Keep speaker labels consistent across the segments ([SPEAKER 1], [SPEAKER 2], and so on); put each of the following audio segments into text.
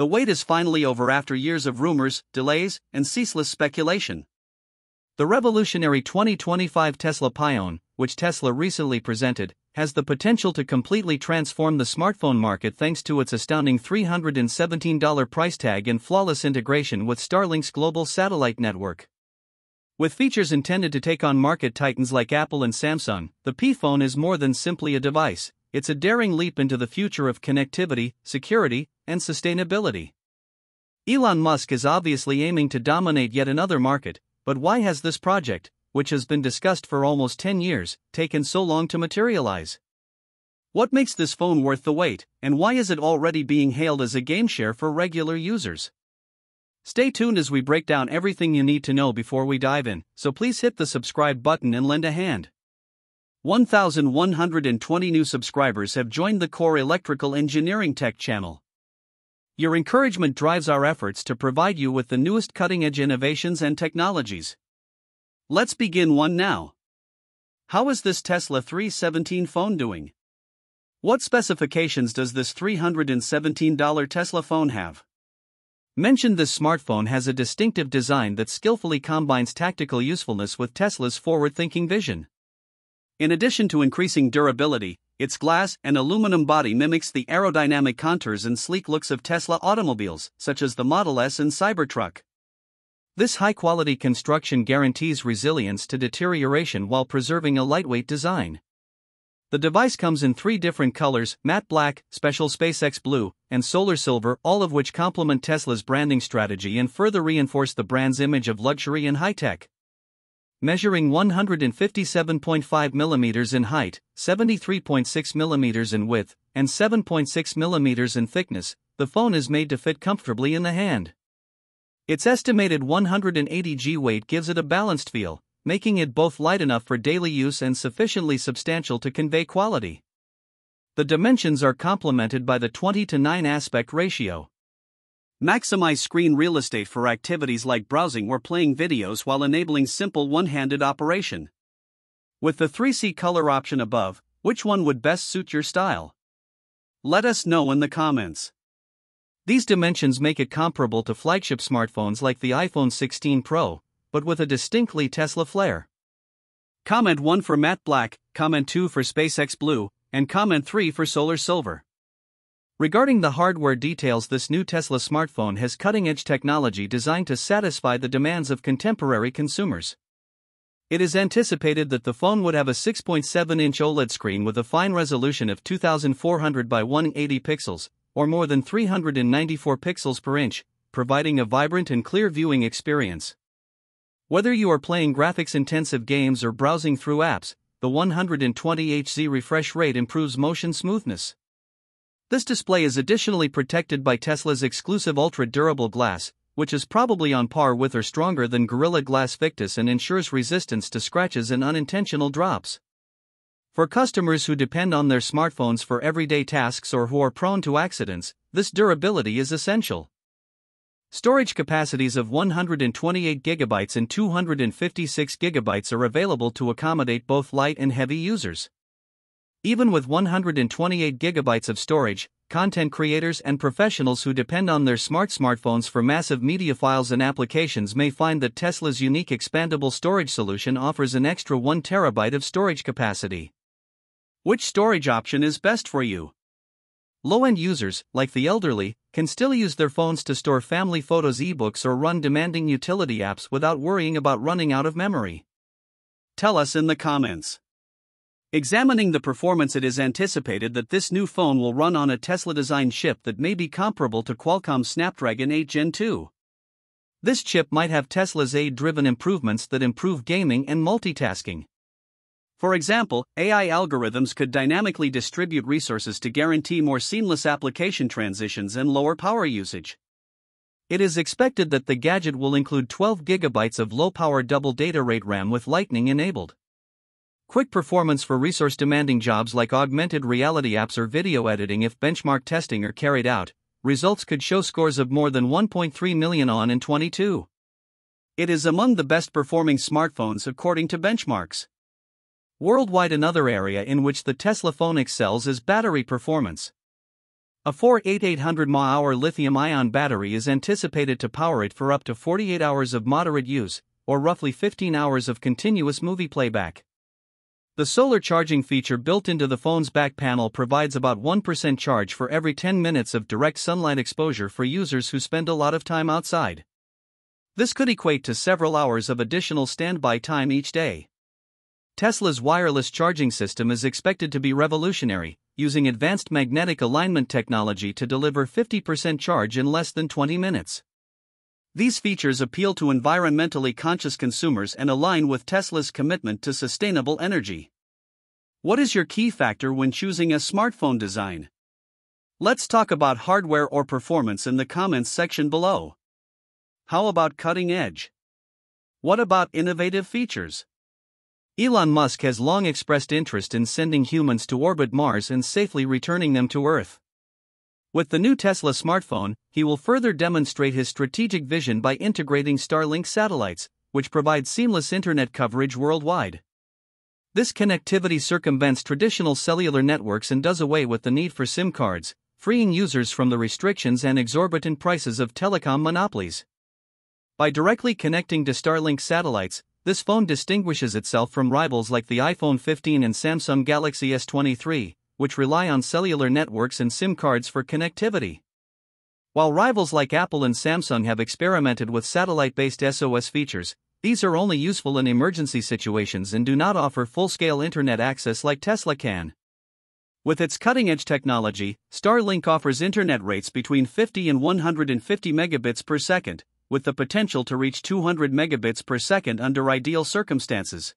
[SPEAKER 1] The wait is finally over after years of rumors, delays, and ceaseless speculation. The revolutionary 2025 Tesla Pi Phone, which Tesla recently presented, has the potential to completely transform the smartphone market thanks to its astounding $317 price tag and flawless integration with Starlink's global satellite network. With features intended to take on market titans like Apple and Samsung, the P phone is more than simply a device, it's a daring leap into the future of connectivity, security, and sustainability. Elon Musk is obviously aiming to dominate yet another market, but why has this project, which has been discussed for almost 10 years, taken so long to materialize? What makes this phone worth the wait, and why is it already being hailed as a game for regular users? Stay tuned as we break down everything you need to know before we dive in, so please hit the subscribe button and lend a hand. 1,120 new subscribers have joined the Core Electrical Engineering Tech channel. Your encouragement drives our efforts to provide you with the newest cutting edge innovations and technologies. Let's begin one now. How is this Tesla 317 phone doing? What specifications does this $317 Tesla phone have? Mentioned this smartphone has a distinctive design that skillfully combines tactical usefulness with Tesla's forward thinking vision. In addition to increasing durability, its glass and aluminum body mimics the aerodynamic contours and sleek looks of Tesla automobiles, such as the Model S and Cybertruck. This high quality construction guarantees resilience to deterioration while preserving a lightweight design. The device comes in three different colors matte black, special SpaceX blue, and solar silver, all of which complement Tesla's branding strategy and further reinforce the brand's image of luxury and high tech. Measuring 157.5 mm in height, 73.6 mm in width, and 7.6 mm in thickness, the phone is made to fit comfortably in the hand. Its estimated 180 g weight gives it a balanced feel, making it both light enough for daily use and sufficiently substantial to convey quality. The dimensions are complemented by the 20 to 9 aspect ratio. Maximize screen real estate for activities like browsing or playing videos while enabling simple one handed operation. With the 3C color option above, which one would best suit your style? Let us know in the comments. These dimensions make it comparable to flagship smartphones like the iPhone 16 Pro, but with a distinctly Tesla flair. Comment 1 for matte black, comment 2 for SpaceX blue, and comment 3 for solar silver. Regarding the hardware details, this new Tesla smartphone has cutting edge technology designed to satisfy the demands of contemporary consumers. It is anticipated that the phone would have a 6.7 inch OLED screen with a fine resolution of 2400 by 180 pixels, or more than 394 pixels per inch, providing a vibrant and clear viewing experience. Whether you are playing graphics intensive games or browsing through apps, the 120 Hz refresh rate improves motion smoothness. This display is additionally protected by Tesla's exclusive ultra durable glass, which is probably on par with or stronger than Gorilla Glass Victus and ensures resistance to scratches and unintentional drops. For customers who depend on their smartphones for everyday tasks or who are prone to accidents, this durability is essential. Storage capacities of 128 GB and 256 GB are available to accommodate both light and heavy users. Even with 128 GB of storage, content creators and professionals who depend on their smart smartphones for massive media files and applications may find that Tesla's unique expandable storage solution offers an extra 1 TB of storage capacity. Which storage option is best for you? Low end users, like the elderly, can still use their phones to store family photos, ebooks, or run demanding utility apps without worrying about running out of memory. Tell us in the comments. Examining the performance, it is anticipated that this new phone will run on a Tesla designed chip that may be comparable to Qualcomm's Snapdragon 8 Gen 2. This chip might have Tesla's AI driven improvements that improve gaming and multitasking. For example, AI algorithms could dynamically distribute resources to guarantee more seamless application transitions and lower power usage. It is expected that the gadget will include 12 GB of low power double data rate RAM with Lightning enabled. Quick performance for resource demanding jobs like augmented reality apps or video editing if benchmark testing are carried out, results could show scores of more than 1.3 million on AnTuTu. It is among the best performing smartphones according to benchmarks. Worldwide, another area in which the Tesla phone excels is battery performance. A 48800 mAh lithium ion battery is anticipated to power it for up to 48 hours of moderate use, or roughly 15 hours of continuous movie playback. The solar charging feature built into the phone's back panel provides about 1% charge for every 10 minutes of direct sunlight exposure for users who spend a lot of time outside. This could equate to several hours of additional standby time each day. Tesla's wireless charging system is expected to be revolutionary, using advanced magnetic alignment technology to deliver 50% charge in less than 20 minutes. These features appeal to environmentally conscious consumers and align with Tesla's commitment to sustainable energy. What is your key factor when choosing a smartphone design? Let's talk about hardware or performance in the comments section below. How about cutting edge? What about innovative features? Elon Musk has long expressed interest in sending humans to orbit Mars and safely returning them to Earth. With the new Tesla smartphone, he will further demonstrate his strategic vision by integrating Starlink satellites, which provide seamless internet coverage worldwide. This connectivity circumvents traditional cellular networks and does away with the need for SIM cards, freeing users from the restrictions and exorbitant prices of telecom monopolies. By directly connecting to Starlink satellites, this phone distinguishes itself from rivals like the iPhone 15 and Samsung Galaxy S23, which rely on cellular networks and SIM cards for connectivity. While rivals like Apple and Samsung have experimented with satellite based SOS features, these are only useful in emergency situations and do not offer full scale internet access like Tesla can. With its cutting edge technology, Starlink offers internet rates between 50 and 150 megabits per second, with the potential to reach 200 megabits per second under ideal circumstances.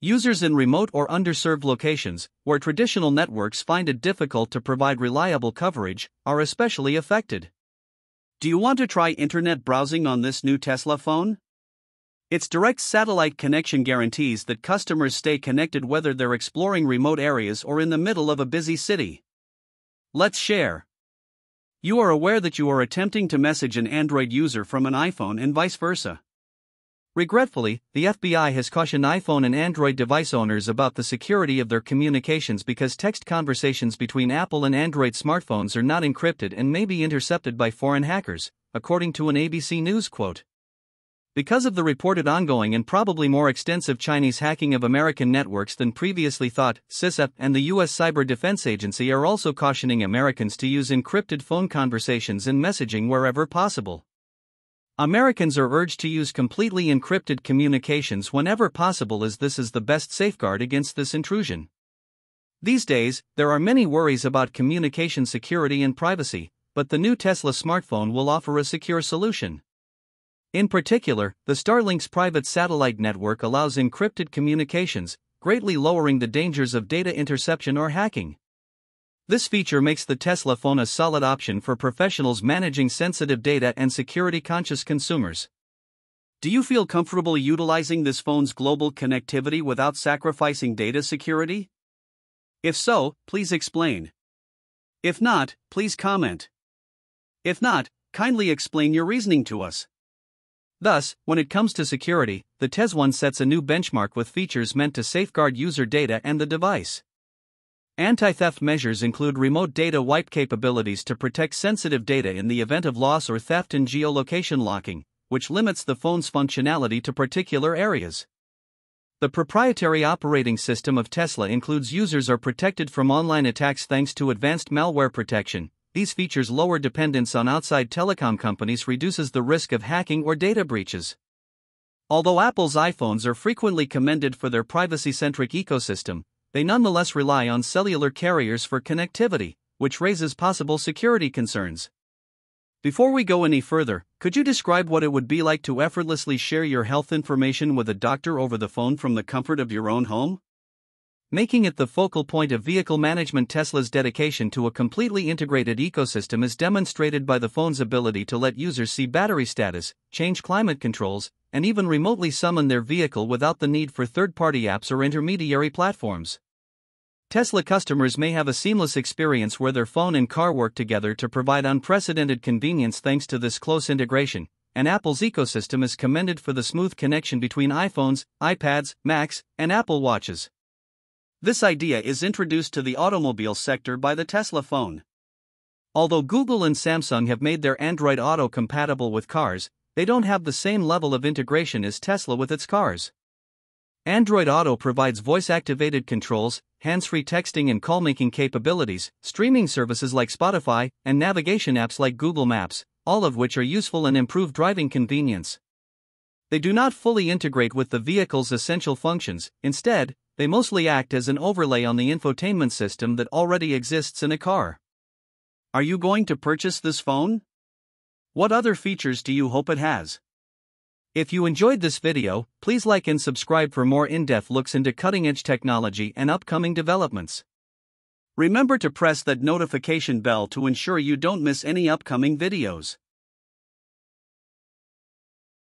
[SPEAKER 1] Users in remote or underserved locations, where traditional networks find it difficult to provide reliable coverage, are especially affected. Do you want to try internet browsing on this new Tesla phone? Its direct satellite connection guarantees that customers stay connected whether they're exploring remote areas or in the middle of a busy city. Let's share. You are aware that you are attempting to message an Android user from an iPhone and vice versa. Regretfully, the FBI has cautioned iPhone and Android device owners about the security of their communications because text conversations between Apple and Android smartphones are not encrypted and may be intercepted by foreign hackers, according to an ABC News quote. Because of the reported ongoing and probably more extensive Chinese hacking of American networks than previously thought, CISA and the U.S. Cyber Defense Agency are also cautioning Americans to use encrypted phone conversations and messaging wherever possible. Americans are urged to use completely encrypted communications whenever possible, as this is the best safeguard against this intrusion. These days, there are many worries about communication security and privacy, but the new Tesla smartphone will offer a secure solution. In particular, the Starlink's private satellite network allows encrypted communications, greatly lowering the dangers of data interception or hacking. This feature makes the Tesla phone a solid option for professionals managing sensitive data and security conscious consumers. Do you feel comfortable utilizing this phone's global connectivity without sacrificing data security? If so, please explain. If not, please comment. If not, kindly explain your reasoning to us. Thus, when it comes to security, the TES1 sets a new benchmark with features meant to safeguard user data and the device. Anti theft measures include remote data wipe capabilities to protect sensitive data in the event of loss or theft and geolocation locking, which limits the phone's functionality to particular areas. The proprietary operating system of Tesla includes users are protected from online attacks thanks to advanced malware protection. These features lower dependence on outside telecom companies reduces the risk of hacking or data breaches. Although Apple's iPhones are frequently commended for their privacy-centric ecosystem, they nonetheless rely on cellular carriers for connectivity, which raises possible security concerns. Before we go any further, could you describe what it would be like to effortlessly share your health information with a doctor over the phone from the comfort of your own home? Making it the focal point of vehicle management, Tesla's dedication to a completely integrated ecosystem is demonstrated by the phone's ability to let users see battery status, change climate controls, and even remotely summon their vehicle without the need for third party apps or intermediary platforms. Tesla customers may have a seamless experience where their phone and car work together to provide unprecedented convenience thanks to this close integration, and Apple's ecosystem is commended for the smooth connection between iPhones, iPads, Macs, and Apple Watches. This idea is introduced to the automobile sector by the Tesla phone. Although Google and Samsung have made their Android Auto compatible with cars, they don't have the same level of integration as Tesla with its cars. Android Auto provides voice activated controls, hands free texting and call making capabilities, streaming services like Spotify, and navigation apps like Google Maps, all of which are useful and improve driving convenience. They do not fully integrate with the vehicle's essential functions, instead, they mostly act as an overlay on the infotainment system that already exists in a car. Are you going to purchase this phone? What other features do you hope it has? If you enjoyed this video, please like and subscribe for more in-depth looks into cutting-edge technology and upcoming developments. Remember to press that notification bell to ensure you don't miss any upcoming videos.